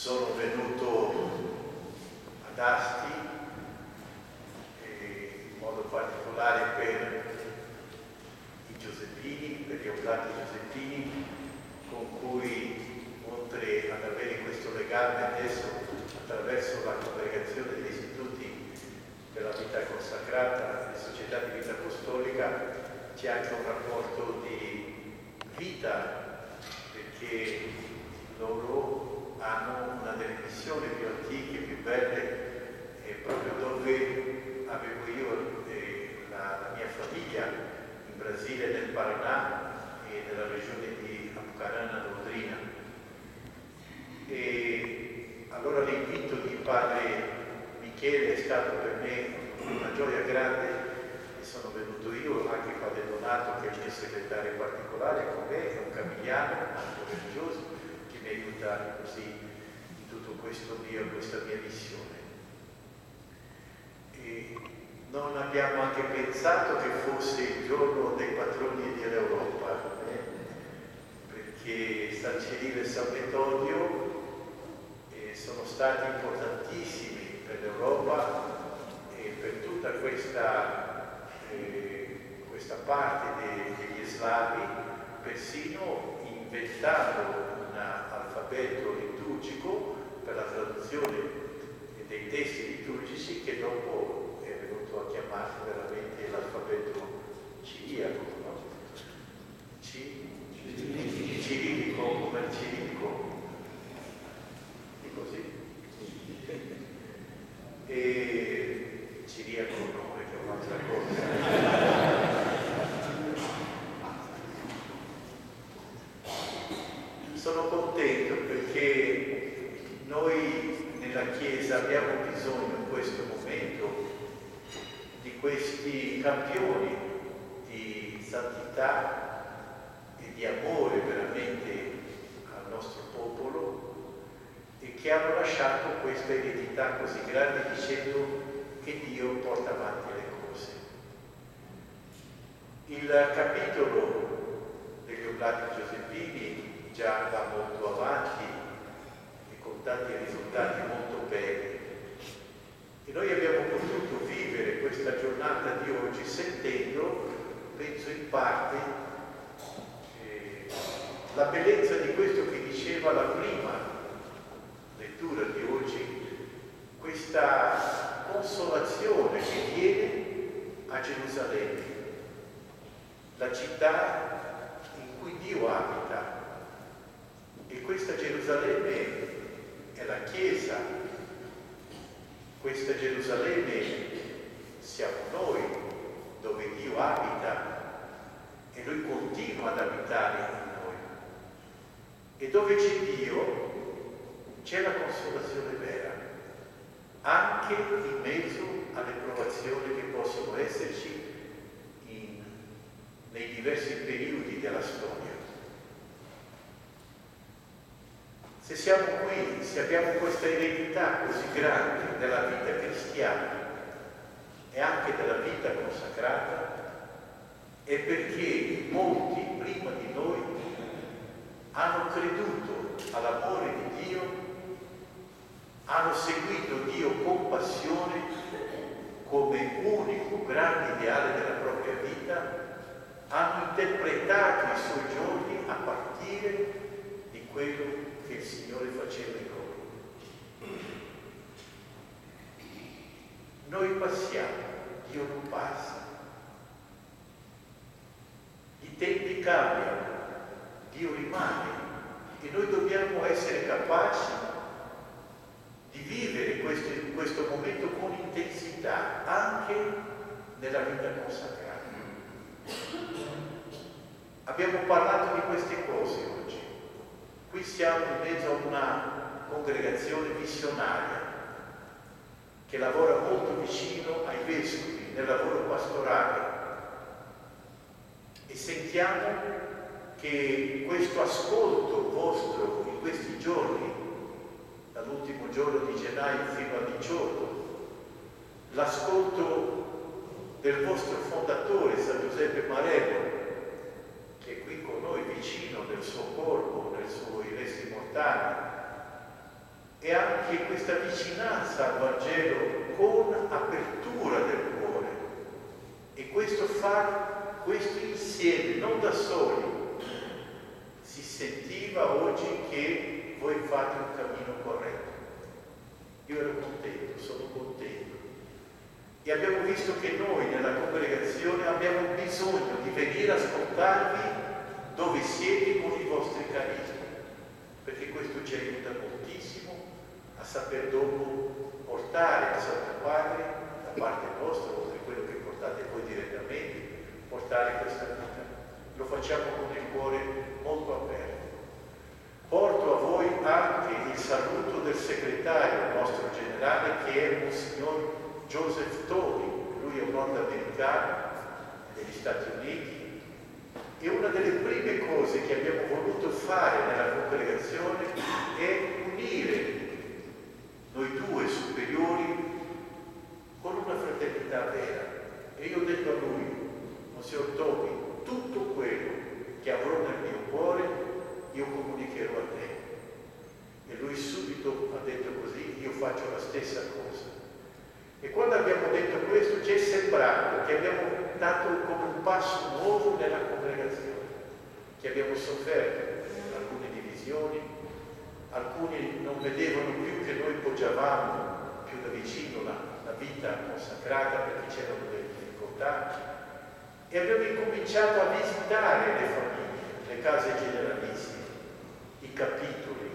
sono venuto ad Asti, in modo particolare per i Giuseppini, per gli oblati Giuseppini, con cui oltre ad avere questo legame adesso attraverso la congregazione degli istituti per la vita consacrata e società di vita apostolica, c'è anche un rapporto di vita, perché loro hanno missioni più antiche, più belle, e proprio dove avevo io e la, la mia famiglia, in Brasile, nel Paraná e nella regione di Apucarana, Londrina. E allora l'invito di padre Michele è stato per me una gioia grande e sono venuto io, anche padre Donato che è il mio segretario particolare con me, è un camigliano, anche religioso, che mi aiuta così tutto questo mio, questa mia missione. E non abbiamo anche pensato che fosse il giorno dei patroni dell'Europa, eh? perché San Cirillo e San Metodio eh, sono stati importantissimi per l'Europa e per tutta questa, eh, questa parte de, degli slavi, persino inventando un alfabeto liturgico per la traduzione dei testi liturgici che dopo è venuto a chiamarsi veramente l'alfabeto ciriaco, no? C? Come il cirillico. E così. E ciriaco no, è un'altra cosa. Sono contento perché noi nella Chiesa abbiamo bisogno in questo momento di campioni di santità e di amore veramente al nostro popolo e che hanno lasciato questa eredità così grande dicendo che Dio porta avanti le cose. Il capitolo degli Oblati Giuseppini già va molto avanti e con tanti risultati molto belli. E noi abbiamo potuto vivere questa giornata di oggi sentendo, penso in parte, eh, la bellezza di questo che diceva la prima lettura di oggi, questa consolazione che viene a Gerusalemme, la città in cui Dio abita. E questa Gerusalemme è la Chiesa, questa Gerusalemme siamo noi, dove Dio abita e Lui continua ad abitare in noi. E dove c'è Dio c'è la consolazione vera, anche in mezzo alle provazioni che possono esserci in, nei diversi periodi della storia. Se siamo qui, se abbiamo questa eredità così grande della vita cristiana e anche della vita consacrata, è perché molti prima di noi hanno creduto all'amore di Dio, hanno seguito Dio con passione come unico grande ideale della propria vita, hanno interpretato i suoi giorni a partire di quello che il Signore faceva in loro. Noi passiamo, Dio non passa. I tempi cambiano, Dio rimane e noi dobbiamo essere capaci di vivere questo, questo momento con intensità anche nella vita consacrata. Abbiamo parlato di queste cose oggi. Qui siamo in mezzo a una congregazione missionaria che lavora molto vicino ai vescovi nel lavoro pastorale. E sentiamo che questo ascolto vostro in questi giorni, dall'ultimo giorno di gennaio fino al 18, l'ascolto del vostro fondatore San Giuseppe Marello, che è qui con noi vicino nel suo corpo, mortali, e anche questa vicinanza al Vangelo con apertura del cuore. E questo fa questo insieme, non da soli. Si sentiva oggi che voi fate un cammino corretto. Io ero contento, sono contento. E abbiamo visto che noi nella congregazione abbiamo bisogno di venire a ascoltarvi dove siete con i vostri carismi, perché questo ci aiuta moltissimo a saper dopo portare al Santo Padre, da parte nostra, oltre a quello che portate voi direttamente, portare questa vita. Lo facciamo con il cuore molto aperto. Porto a voi anche il saluto del segretario nostro generale che è Monsignor Joseph Tony, lui è un nordamericano degli Stati Uniti e una delle prime cose che abbiamo voluto fare nella congregazione è unire noi due superiori con una fraternità vera. E io ho detto a lui, Monsignor Tony, tutto quello che avrò nel mio cuore io comunicherò a te. E lui subito ha detto così, io faccio la stessa cosa. E quando abbiamo detto questo ci è sembrato che abbiamo dato come un passo nuovo nella congregazione, che abbiamo sofferto alcune divisioni, alcuni non vedevano poggiavamo più da vicino la, la vita consacrata perché c'erano delle difficoltà e abbiamo incominciato a visitare le famiglie, le case generalissime, i capitoli,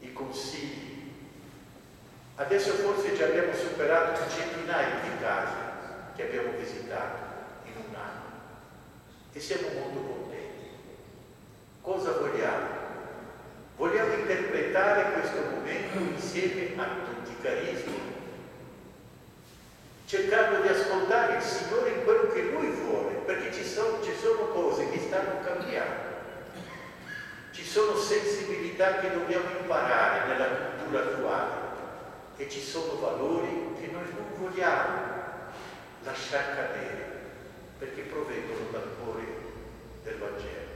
i consigli, Adesso forse già abbiamo superato un centinaio di casi che abbiamo visitato in un anno e siamo molto contenti. Cosa vogliamo? Vogliamo interpretare insieme a tutti i carismi, cercando di ascoltare il Signore in quello che Lui vuole, perché ci sono, ci sono cose che stanno cambiando. Ci sono sensibilità che dobbiamo imparare nella cultura attuale e ci sono valori che noi non vogliamo lasciare cadere perché provengono dal cuore del Vangelo.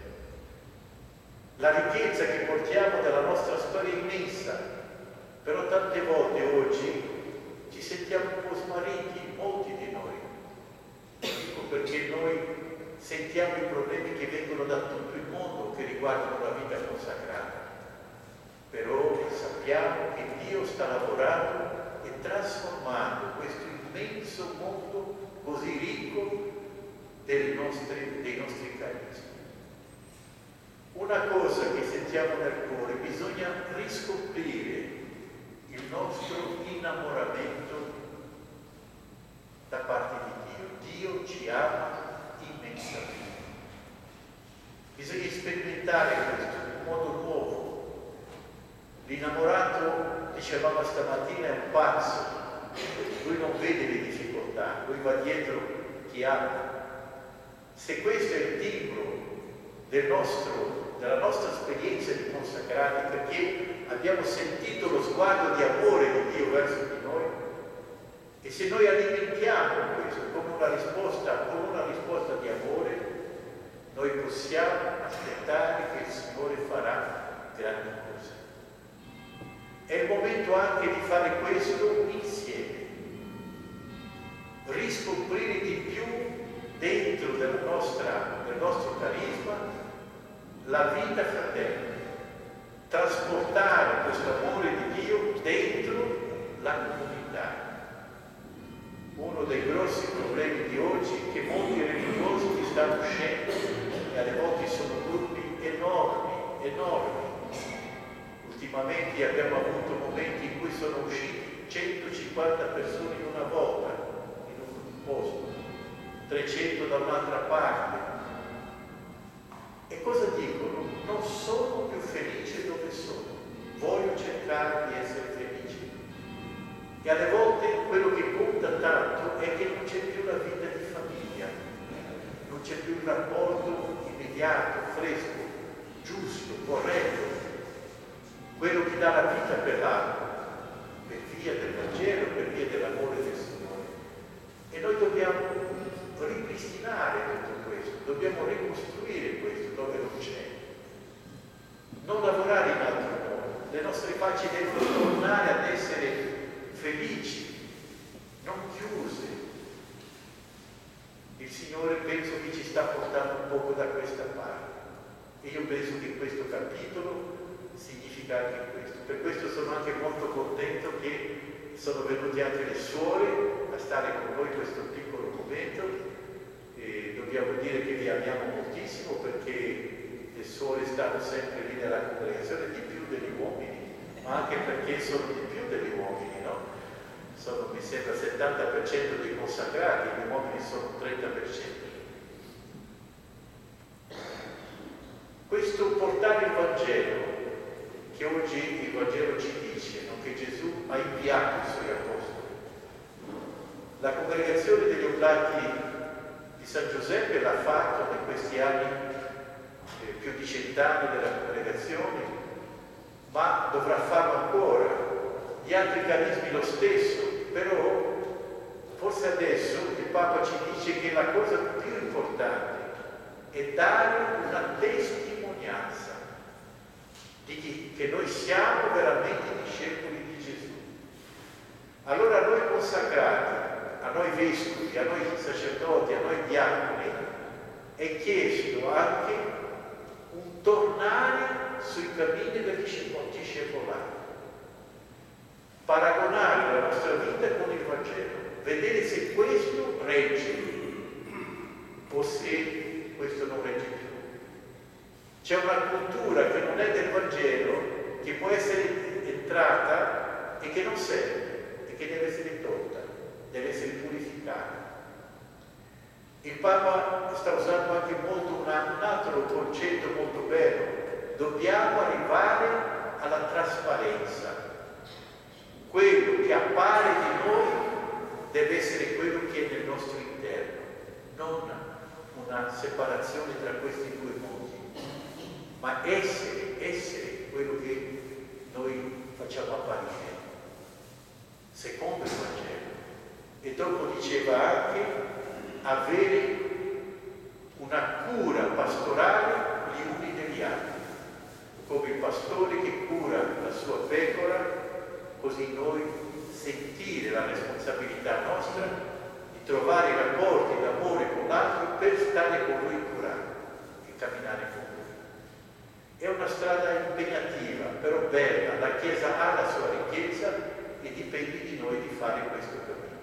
La ricchezza che portiamo dalla nostra storia immensa, però tante volte oggi ci sentiamo un po' smarriti, molti di noi. Dico perché noi sentiamo i problemi che vengono da tutto il mondo che riguardano la vita consacrata però sappiamo che Dio sta lavorando e trasformando questo immenso mondo così ricco nostri, dei nostri carismi. Una cosa che sentiamo nel cuore, bisogna riscoprire nostro innamoramento da parte di Dio. Dio ci ama immensamente. Bisogna sperimentare questo in modo nuovo L'innamorato, dicevamo stamattina, è un pazzo, lui non vede le difficoltà, lui va dietro chi ama. Se questo è il timbro del nostro, della nostra esperienza di consacrati, perché abbiamo sentito lo sguardo di amore di Dio verso di noi, e se noi alimentiamo questo come una risposta, come una risposta di amore, noi possiamo aspettare che il Signore farà grandi cose. È il momento anche di fare questo insieme, riscoprire di più dentro del, nostra, del nostro carisma la vita fraterna, trasportare questo amore di Dio dentro la comunità. Uno dei grossi problemi di oggi è che molti religiosi stanno uscendo e alle volte sono gruppi enormi, enormi Ultimamente abbiamo avuto momenti in cui sono usciti 150 persone in una volta, in un posto, 300 da un'altra parte. Sono più felice dove sono, voglio cercare di essere felice. E alle volte quello che conta tanto è che non c'è più la vita di famiglia, non c'è più il rapporto immediato, fresco, giusto, corretto. Quello che dà la vita per l'altro, per via del Vangelo, per via dell'amore del Signore. E noi dobbiamo ripristinare tutto questo, dobbiamo ricostruire questo dove non c'è. Non lavorare in altro modo, devono tornare ad essere felici, non chiuse. Il Signore penso che ci sta portando un poco da questa parte. E io penso che questo capitolo significa anche questo. Per questo sono anche molto contento che sono venute anche le suore a stare con noi questo piccolo momento. E dobbiamo dire che vi amiamo moltissimo perché le suore stanno sempre lì nella congregazione di più degli uomini, ma anche perché sono di più degli uomini, no? Sono, mi sembra, 70% dei consacrati, gli uomini sono 30%. Questo portare il Vangelo, che oggi il Vangelo ci dice, no? che Gesù ha inviato i suoi apostoli. La congregazione degli Oblati di San Giuseppe l'ha fatto in questi anni eh, più di cent'anni della congregazione, ma dovrà farlo ancora. Gli altri carismi lo stesso, però forse adesso il Papa ci dice che la cosa più importante è dare una testimonianza di chi, che noi siamo veramente discepoli di Gesù. Allora a noi consacrati, a noi vescovi, a noi sacerdoti, a noi diaconi, è chiesto anche un tornare sui cammini del discepolato, paragonare la nostra vita con il Vangelo, vedere se questo regge o se questo non regge più. C'è una cultura che non è del Vangelo, che può essere entrata e che non serve, e che deve essere tolta, deve essere purificata. Il Papa sta usando anche molto una, un altro concetto molto bello. Dobbiamo arrivare alla trasparenza. Quello che appare di noi deve essere quello che è nel nostro interno, non una separazione tra questi due mondi ma essere, essere quello che noi facciamo apparire, secondo il Vangelo. E dopo diceva anche avere una cura pastorale gli uni degli altri, come il pastore che cura la sua pecora, così noi sentire la responsabilità nostra di trovare rapporti d'amore con l'altro per stare con lui curato e camminare con lui. È una strada impegnativa, però bella. La Chiesa ha la sua ricchezza e dipende di noi di fare questo cammino.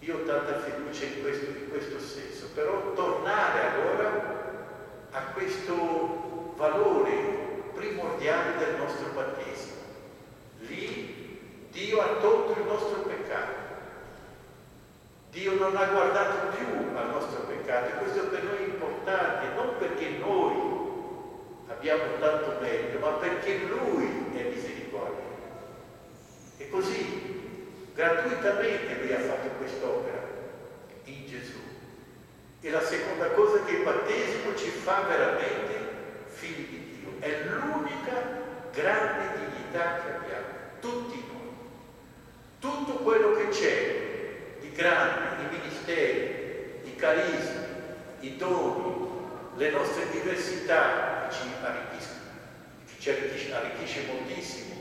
Io ho tanta fiducia in questo, in questo senso, però tornare allora a questo valore primordiale del nostro battesimo. Lì Dio ha tolto il nostro peccato. Dio non ha guardato più al nostro peccato e questo per noi è importante, non perché noi abbiamo tanto meglio, ma perché Lui è misericordia. E così, gratuitamente Lui ha fatto quest'opera in Gesù. E la seconda cosa che il battesimo ci fa veramente figli. È l'unica grande dignità che abbiamo, tutti noi. Tutto quello che c'è di grande, i ministeri, i carismi, i doni, le nostre diversità ci arricchiscono, ci arricchisce, arricchisce moltissimo.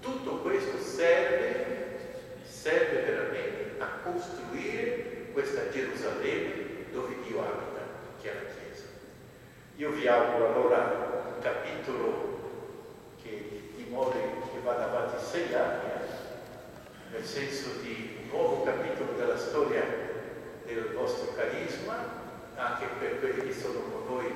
Tutto questo serve, serve veramente a costruire questa Gerusalemme dove Dio abita, che è la Chiesa. Io vi auguro allora capitolo che dimori che vada avanti sei anni, eh, nel senso di un nuovo capitolo della storia del vostro carisma, anche per quelli che sono con noi,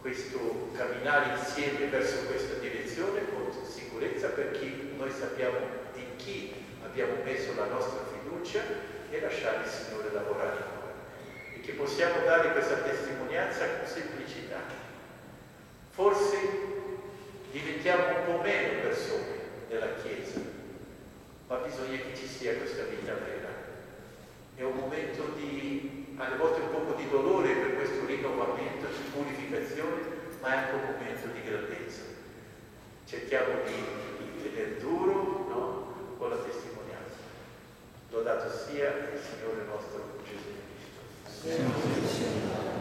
questo camminare insieme verso questa direzione con sicurezza per chi noi sappiamo in chi abbiamo messo la nostra fiducia e lasciare il Signore lavorare in noi. E che possiamo dare questa testimonianza con semplicità. Forse diventiamo un po' meno persone nella Chiesa, ma bisogna che ci sia questa vita vera. È un momento di alle volte un po' di dolore per questo rinnovamento, di purificazione, ma è anche un momento di grandezza. Cerchiamo di, di tenere duro no? con la testimonianza. Lodato sia il Signore nostro Gesù Cristo.